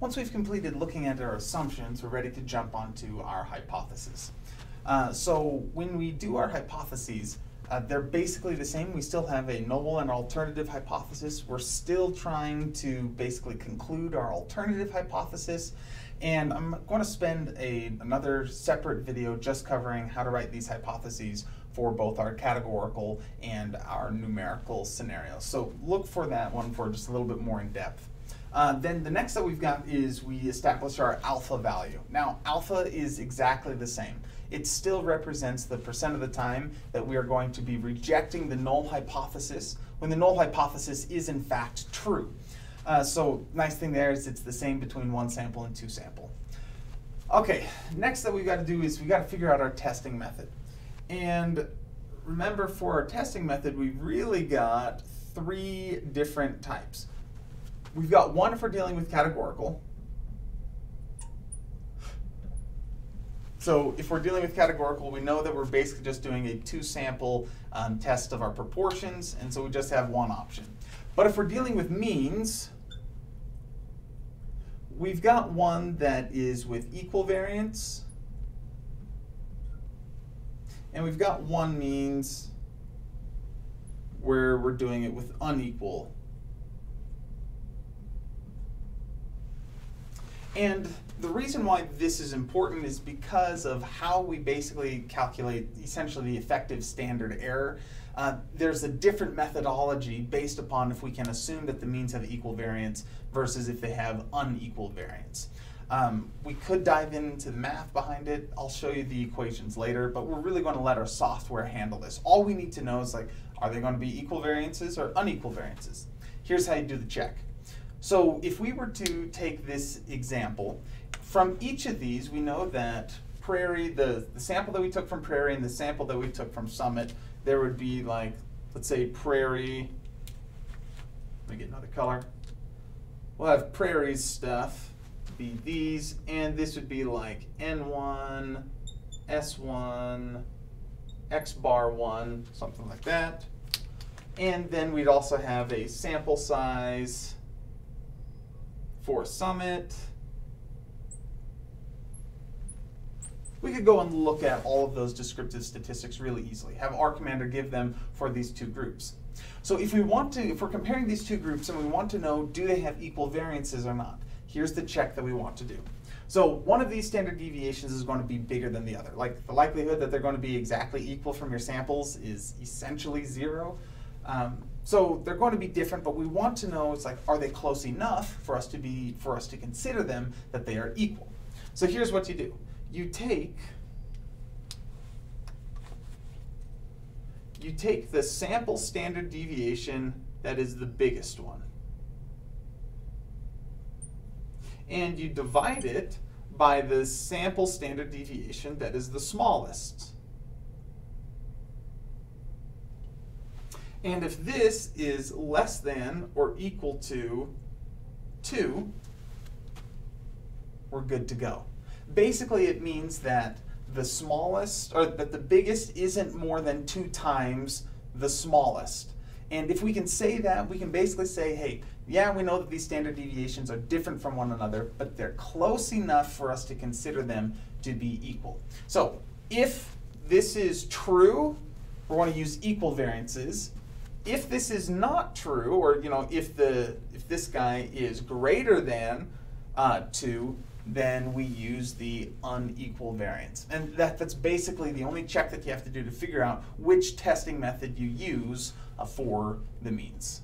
once we've completed looking at our assumptions, we're ready to jump onto our hypothesis. Uh, so when we do our hypotheses, uh, they're basically the same. We still have a null and alternative hypothesis. We're still trying to basically conclude our alternative hypothesis. And I'm going to spend a, another separate video just covering how to write these hypotheses for both our categorical and our numerical scenarios. So look for that one for just a little bit more in depth. Uh, then the next that we've got is we establish our alpha value. Now alpha is exactly the same it still represents the percent of the time that we are going to be rejecting the null hypothesis when the null hypothesis is in fact true. Uh, so nice thing there is it's the same between one sample and two sample. Okay, next that we've got to do is we've got to figure out our testing method. And remember for our testing method, we've really got three different types. We've got one for dealing with categorical, So if we're dealing with categorical, we know that we're basically just doing a two sample um, test of our proportions, and so we just have one option. But if we're dealing with means, we've got one that is with equal variance, and we've got one means where we're doing it with unequal. And the reason why this is important is because of how we basically calculate essentially the effective standard error. Uh, there's a different methodology based upon if we can assume that the means have equal variance versus if they have unequal variance. Um, we could dive into the math behind it. I'll show you the equations later, but we're really going to let our software handle this. All we need to know is like, are they going to be equal variances or unequal variances? Here's how you do the check. So if we were to take this example from each of these, we know that Prairie, the, the sample that we took from Prairie and the sample that we took from Summit, there would be like, let's say Prairie, let me get another color. We'll have Prairie's stuff be these, and this would be like N1, S1, X bar 1, something like that. And then we'd also have a sample size for Summit. we could go and look at all of those descriptive statistics really easily. Have R Commander give them for these two groups. So if we want to, if we're comparing these two groups and we want to know do they have equal variances or not, here's the check that we want to do. So one of these standard deviations is going to be bigger than the other. Like the likelihood that they're going to be exactly equal from your samples is essentially zero. Um, so they're going to be different, but we want to know it's like are they close enough for us to be for us to consider them that they are equal. So here's what you do you take you take the sample standard deviation that is the biggest one and you divide it by the sample standard deviation that is the smallest. And if this is less than or equal to 2, we're good to go. Basically, it means that the smallest, or that the biggest isn't more than two times the smallest. And if we can say that, we can basically say, hey, yeah, we know that these standard deviations are different from one another, but they're close enough for us to consider them to be equal. So if this is true, we want to use equal variances. If this is not true, or you know, if the if this guy is greater than uh, 2, then we use the unequal variance. And that, that's basically the only check that you have to do to figure out which testing method you use uh, for the means.